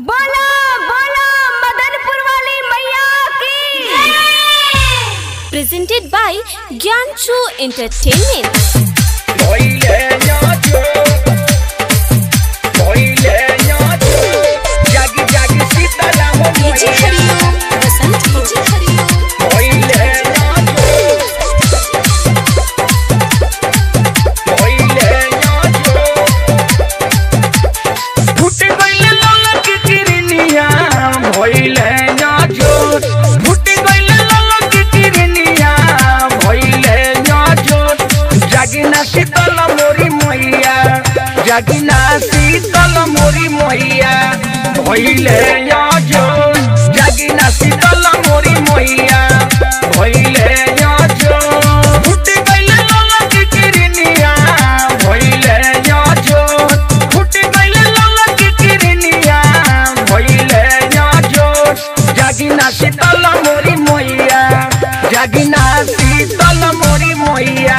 बोलो बोलो मदनपुर वाली मैया की presented by Gyanchu Entertainment. Boile ñocho Boile किरनिया भइले ñocho फुट गइल ललक किरनिया भइले ñocho जागिना शीतल मोरी मैया जागिना शीतल मोरी मैया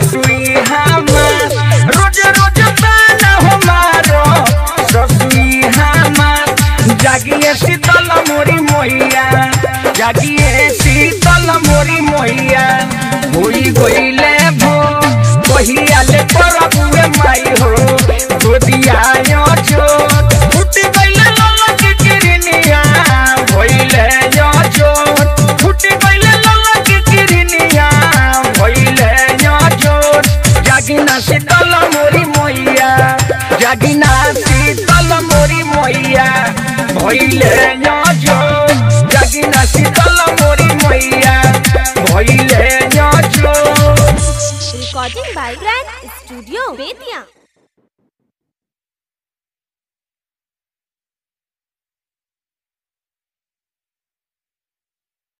ससुई हमार रोज हो मोरी मोहिया जागिए शीतल मोरी मोहिया भो कहिया ले परबुए माई हो जागिना शीतल मोरी मोहिया जागिना शीतल मोरी मोहिया भइले जो जागिना शीतल मोरी मोहिया भइले जो Recording by Grand Studio Betia.